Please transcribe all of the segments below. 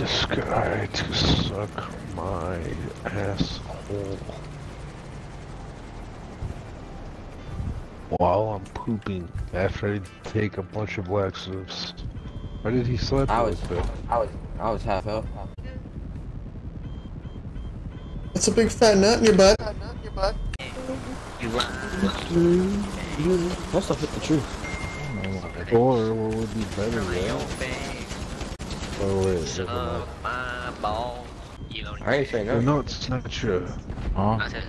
this guy to suck my asshole. While I'm pooping after I take a bunch of laxatives. Why did he slap I was, like? I was, I was half health. That's a big fat nut in your butt. Let's not hit the truth. Or what would be better, yeah? Oh wait, never mind. my ball. You don't I ain't say You're nothing. not snatcher. I said,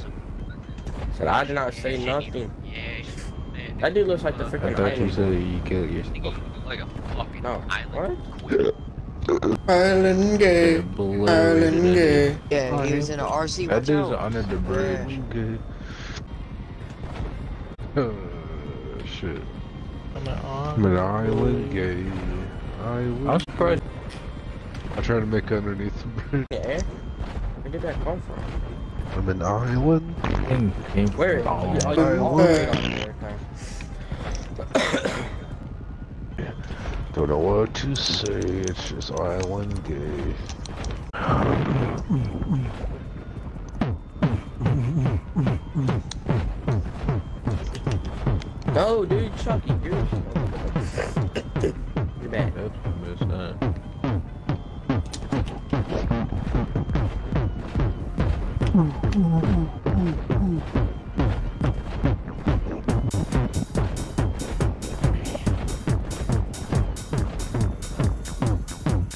Said I did not say nothing. yeah. That dude looks like the freaking. I freaking thought you island. said you killed yourself. Like a fucking No. island. What? Island gay. Island gay. Yeah, he was in an RC. That Watch dude's out. under the bridge. Good. Uh, shit. I'm an island gay. Island. I'm surprised. I try to make underneath the bridge. Yeah. Eh? Where did that come from? I'm an island. Came, came Where? from- Oh, you, oh, you all the way up. Don't know what to say. It's just island gay. No, dude, Chucky, you're You're. That's missed that.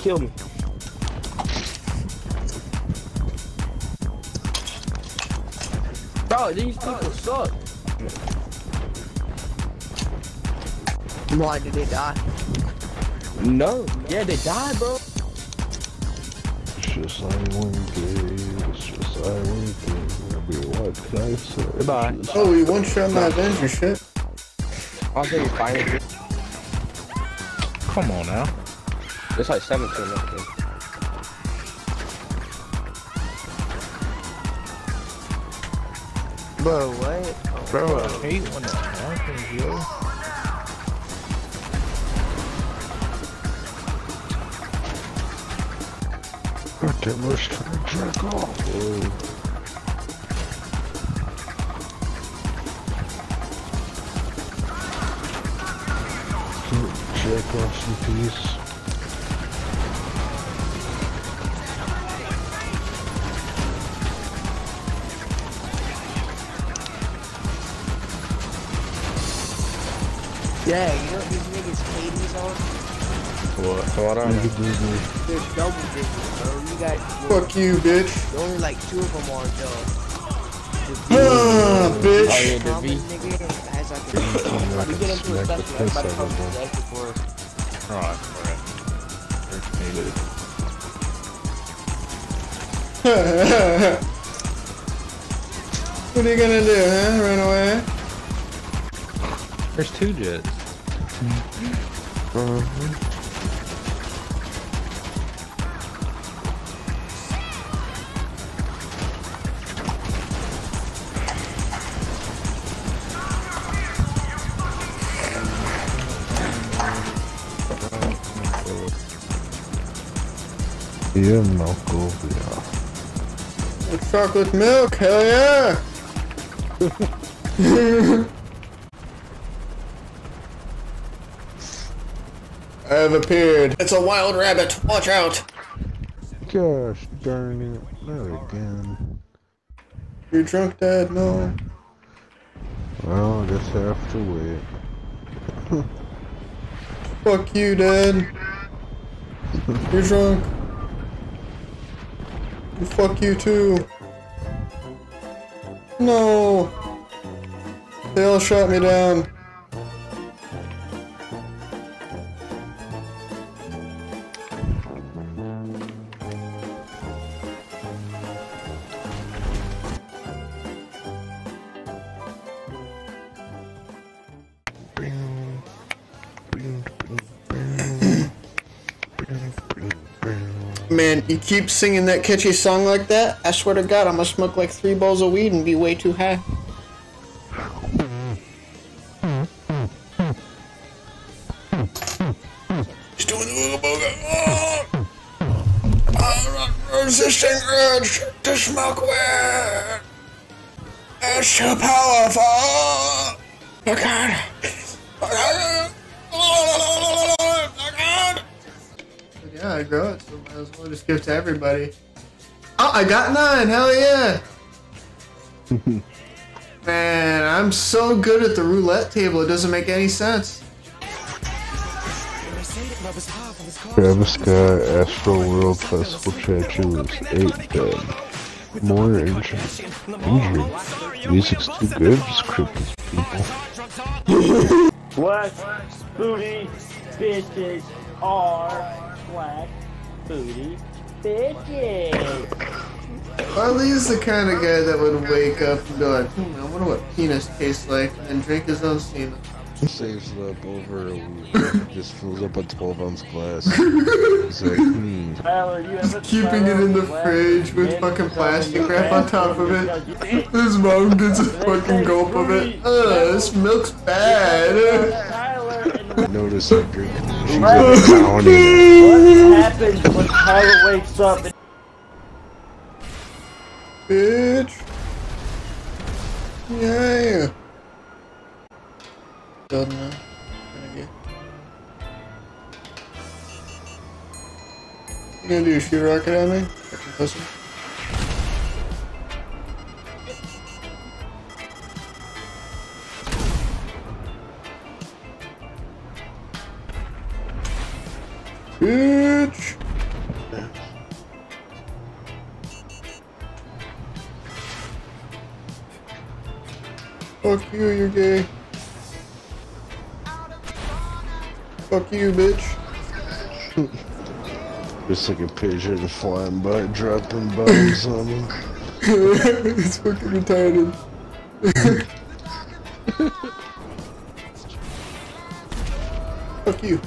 Kill me. Bro, these people suck. Why did they die? No. Yeah, they died, bro. It's just island gay. It's just island gay. I mean, what can I say? Goodbye. Oh, you one shot my Avenger shit. I'll tell you finally. Come on now. It's like 17 up there. Bro, what? Bro, I hate when that happens, yo. Was trying to jerk off. In peace. Yeah, you know these niggas Katie's on? What? What on? They're double digits, bro. You got Fuck you, bitch. only like two of them on though. Ah, Oh, bitch. yeah, the V. nigga has like a We get into a Smack the session. piss Everybody comes to the exit for Alright, alright. what are you gonna do, huh? Run away? There's two jets. Yeah, Malkovia. Chocolate milk, hell yeah! I have appeared. It's a wild rabbit. Watch out. Gosh darn it, not again. You're drunk, Dad? No. Oh. Well, I guess I have to wait. Fuck you, Dad. You're drunk. Fuck you too. No. They all shot me down. Man, you keep singing that catchy song like that, I swear to God, I'm gonna smoke like three bowls of weed and be way too high. He's doing the ooga booga. Oh! resisting urge to smoke weed. It's too powerful. Oh God. Oh, Yeah, I grow it, so might as well just give it to everybody. Oh, I got nine. Hell yeah. Man, I'm so good at the roulette table. It doesn't make any sense. Travis Scott, Astro World Festival Tattoo is 8 dead. More injured. Injury. Music's too good, just cripples people. Black booty bitches are black booty bitches. Harley's the kind of guy that would wake up and be like, hmm, I wonder what penis tastes like, and drink his own semen. Saves it up over a week. Just fills up a 12 ounce glass. He's like, hmm. Tyler, you ever Keeping it in the fridge with fucking plastic wrap on top of it. His mom gets a fucking gulp of it. Ugh, this milk's bad. Tyler, and Notice I drink. What happens when Tyler wakes up Bitch. Yeah. Don't know. Gonna. You gonna do a shoot rocket at me? Pussy. Bitch. Fuck you, you're gay. Fuck you, bitch. Just like a pigeon flying by, dropping bombs on him. it's fucking retarded. Fuck you.